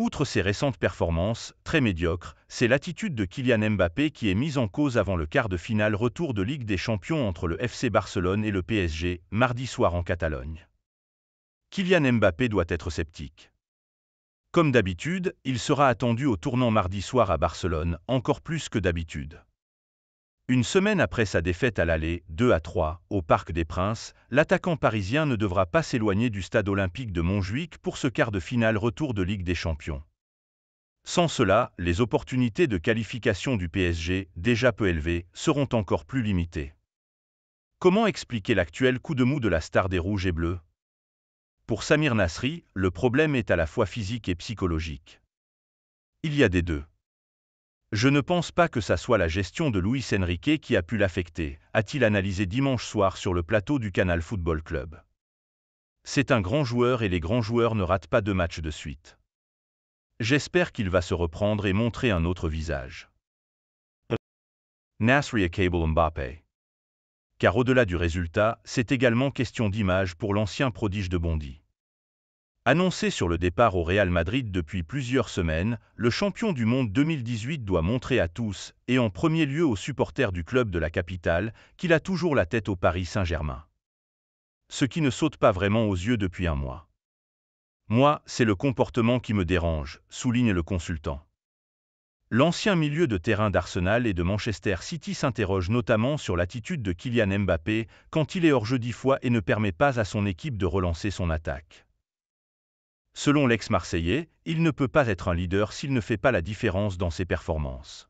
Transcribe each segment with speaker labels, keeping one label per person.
Speaker 1: Outre ses récentes performances, très médiocres, c'est l'attitude de Kylian Mbappé qui est mise en cause avant le quart de finale retour de Ligue des Champions entre le FC Barcelone et le PSG, mardi soir en Catalogne. Kylian Mbappé doit être sceptique. Comme d'habitude, il sera attendu au tournant mardi soir à Barcelone, encore plus que d'habitude. Une semaine après sa défaite à l'aller, 2 à 3, au Parc des Princes, l'attaquant parisien ne devra pas s'éloigner du stade olympique de Montjuic pour ce quart de finale retour de Ligue des Champions. Sans cela, les opportunités de qualification du PSG, déjà peu élevées, seront encore plus limitées. Comment expliquer l'actuel coup de mou de la star des Rouges et Bleus? Pour Samir Nasri, le problème est à la fois physique et psychologique. Il y a des deux. Je ne pense pas que ça soit la gestion de Luis Enrique qui a pu l'affecter, a-t-il analysé dimanche soir sur le plateau du Canal Football Club. C'est un grand joueur et les grands joueurs ne ratent pas deux matchs de suite. J'espère qu'il va se reprendre et montrer un autre visage. Nasri Cable Mbappé. Car au-delà du résultat, c'est également question d'image pour l'ancien prodige de Bondy. Annoncé sur le départ au Real Madrid depuis plusieurs semaines, le champion du monde 2018 doit montrer à tous, et en premier lieu aux supporters du club de la capitale, qu'il a toujours la tête au Paris Saint-Germain. Ce qui ne saute pas vraiment aux yeux depuis un mois. Moi, c'est le comportement qui me dérange, souligne le consultant. L'ancien milieu de terrain d'Arsenal et de Manchester City s'interroge notamment sur l'attitude de Kylian Mbappé quand il est hors jeu dix fois et ne permet pas à son équipe de relancer son attaque. Selon l'ex-Marseillais, il ne peut pas être un leader s'il ne fait pas la différence dans ses performances.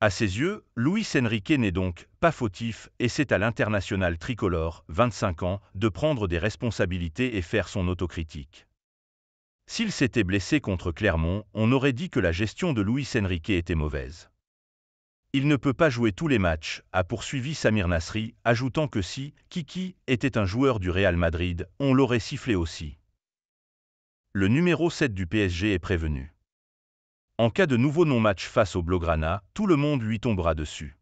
Speaker 1: À ses yeux, Luis Enrique n'est donc pas fautif et c'est à l'international tricolore, 25 ans, de prendre des responsabilités et faire son autocritique. S'il s'était blessé contre Clermont, on aurait dit que la gestion de Luis Enrique était mauvaise. Il ne peut pas jouer tous les matchs, a poursuivi Samir Nasri, ajoutant que si Kiki était un joueur du Real Madrid, on l'aurait sifflé aussi le numéro 7 du PSG est prévenu. En cas de nouveau non-match face au Blaugrana, tout le monde lui tombera dessus.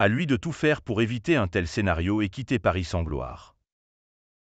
Speaker 1: À lui de tout faire pour éviter un tel scénario et quitter Paris sans gloire.